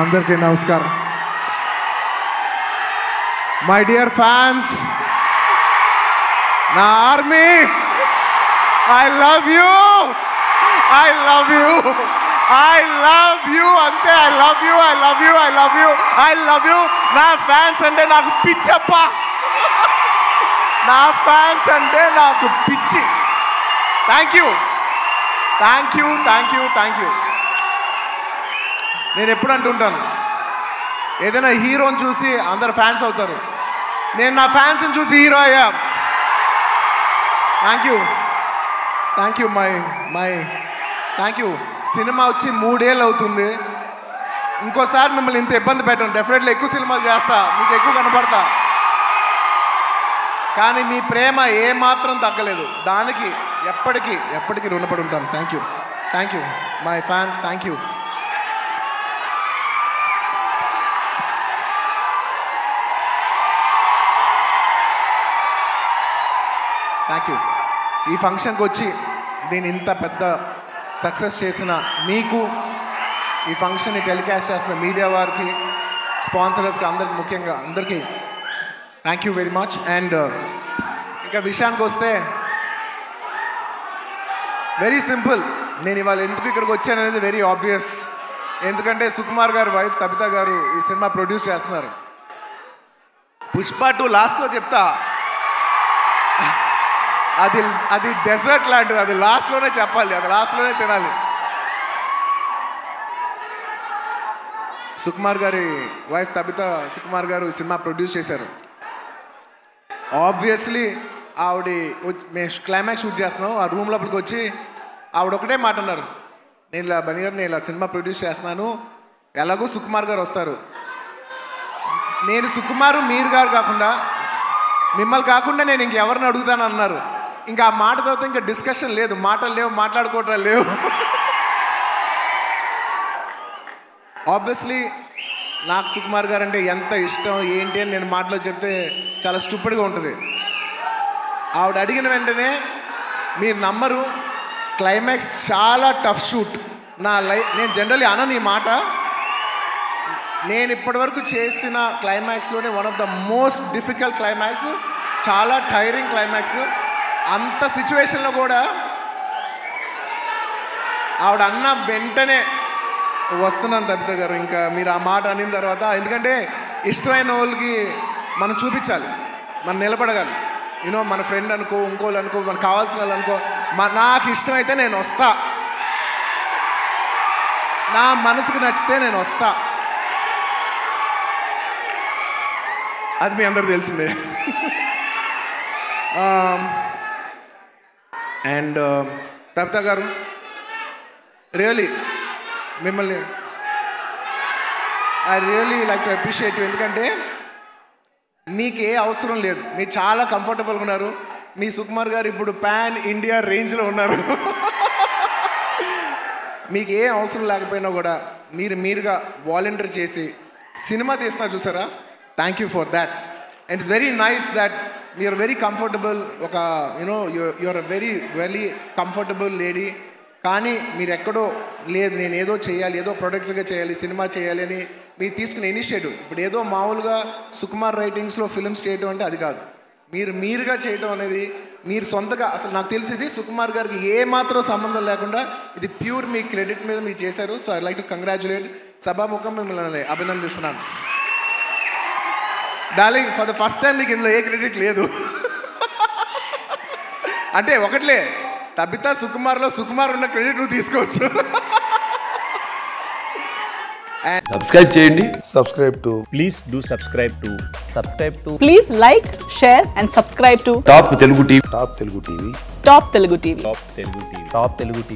అందరికీ నమస్కారం. My dear fans నా army I love you I love you I love you అంతే I love you I love you I love you I love you నా fans అంటే నాకు పిచ్చప్ప నా ఫ్యాన్స్ అంటే నాకు పిచ్చి. Thank you thank you thank you thank you నేను ఎప్పుడు అంటుంటాను. ఏదైనా హీరోని చూసి అందరు ఫ్యాన్స్ అవుతారు. నేను నా ఫ్యాన్స్ని చూసి హీరో అయ్యా. Thank you thank you my my thank you cinema వచ్చి మూడేళ్ళు అవుతుంది. ఇంకోసారి మిమ్మల్ని ఇంత ఇబ్బంది పెట్టను. డెఫినెట్లీ ఎక్కువ సినిమాలు చేస్తా. మీకు ఎక్కువ కనపడతా. కానీ మీ ప్రేమ ఏ మాత్రం తగ్గలేదు. దానికి ఎప్పటికీ ఎప్పటికీ రుణపడి ఉంటాను. Thank you thank you my fans thank you thank you ఈ ఫంక్షన్కి వచ్చి దీని ఇంత పెద్ద సక్సెస్ చేసిన మీకు ఈ ఫంక్షన్ని టెలికాస్ట్ చేస్తున్న మీడియా వారికి స్పాన్సరర్స్కి అందరికి ముఖ్యంగా అందరికీ thank you very much and ఇంకా విషయానికి వస్తే వెరీ సింపుల్ నేను ఇవాళ ఎందుకు ఇక్కడికి వచ్చాను అనేది వెరీ ఆబ్వియస్ ఎందుకంటే సుకుమార్ గారు వైఫ్ తబిత గారు ఈ సినిమా ప్రొడ్యూస్ చేస్తున్నారు. పుష్ప టూ లాస్ట్లో చెప్తా అది అది డెజర్ట్ లాంటిది. అది లాస్ట్లోనే చెప్పాలి. అది లాస్ట్లోనే తినాలి. సుకుమార్ గారి వైఫ్ తబిత సుకుమార్ గారు సినిమా ప్రొడ్యూస్ చేశారు. ఆబ్వియస్లీ ఆవిడ వచ్చి- మేము క్లైమాక్స్ షూట్ చేస్తున్నాం. ఆ రూమ్ లోపలికి వచ్చి ఆవిడ ఒకటే మాట అన్నారు. నేను ఇలా బని గారు నేను ఇలా సినిమా ప్రొడ్యూస్ చేస్తున్నాను. ఎలాగో సుకుమార్ గారు వస్తారు. నేను సుకుమారు మీరు గారు కాకుండా మిమ్మల్ని కాకుండా నేను ఇంకెవరిని అడుగుతాను అన్నారు ఇంకా ఆ మాట తర్వాత ఇంకా డిస్కషన్ లేదు. మాటలు లేవు మాట్లాడుకోవటం లేవు. ఆబ్వియస్లీ నాకు సుకుమార్ గారు అంటే ఎంత ఇష్టం ఏంటి అని నేను మాటలో చెప్తే చాలా స్టూపిడ్గా ఉంటుంది. ఆవిడ అడిగిన వెంటనే మీరు నమ్మరు క్లైమాక్స్ చాలా టఫ్ షూట్ నా లైఫ్ నేను జనరల్లీ అనను ఈ మాట. నేను ఇప్పటివరకు చేసిన క్లైమాక్స్లోనే one of the most difficult climax చాలా టైరింగ్ క్లైమాక్స్ అంత సిచ్యువేషన్లో కూడా ఆవిడ అన్న వెంటనే వస్తున్నాను తబిత గారు ఇంకా మీరు ఆ మాట అనిన తర్వాత ఎందుకంటే ఇష్టమైన వాళ్ళకి మనం చూపించాలి మనం నిలబడగాలి. యూనో మన ఫ్రెండ్ అనుకో ఇంకోళ్ళు అనుకో మనకు కావాల్సిన వాళ్ళు అనుకో మా నాకు ఇష్టమైతే నేను వస్తా. నా మనసుకు నచ్చితే నేను వస్తా. అది మీ అందరు తెలిసిందే. అండ్ తబిత గారు రియలీ మిమ్మల్ని I really like to appreciate ఎందుకంటే మీకు ఏ అవసరం లేదు. మీరు చాలా కంఫర్టబుల్గా ఉన్నారు. మీ సుకుమార్ గారు ఇప్పుడు పాన్ ఇండియా రేంజ్లో ఉన్నారు. మీకు ఏ అవసరం లేకపోయినా కూడా మీరు మీరుగా వాలంటీర్ చేసి సినిమా తీస్తున్నారు చూసారా? Thank you for that and it's very nice that you're very comfortable ఒక you know you're very very comfortable lady కానీ మీరు ఎక్కడో లేదు నేను ఏదో చేయాలి ఏదో ప్రొడక్టివ్గా చేయాలి సినిమా చేయాలి అని మీరు తీసుకునే ఇనిషియేటివ్ ఇప్పుడు ఏదో మామూలుగా సుకుమార్ రైటింగ్స్లో ఫిల్మ్స్ చేయటం అంటే అది కాదు. మీరు మీరుగా చేయడం అనేది మీరు సొంతగా అసలు నాకు తెలిసింది సుకుమార్ గారికి ఏ మాత్రం సంబంధం లేకుండా ఇది ప్యూర్ మీ క్రెడిట్ మీద మీరు చేశారు. So I like to congratulate సభాముఖం మిమ్మల్ని అభినందిస్తున్నాను. Darling for the first time నీకు ఇందులో ఏ క్రెడిట్ లేదు. అంటే ఒకట్లే తబితా సుకుమార్లో సుకుమార్ ఉన్న క్రెడిట్ నువ్వు తీసుకోవచ్చు. సబ్స్క్రైబ్ చేయండి. Subscribe to please do subscribe to subscribe to please like share and subscribe to top Telugu TV top Telugu TV top Telugu TV top Telugu TV top Telugu TV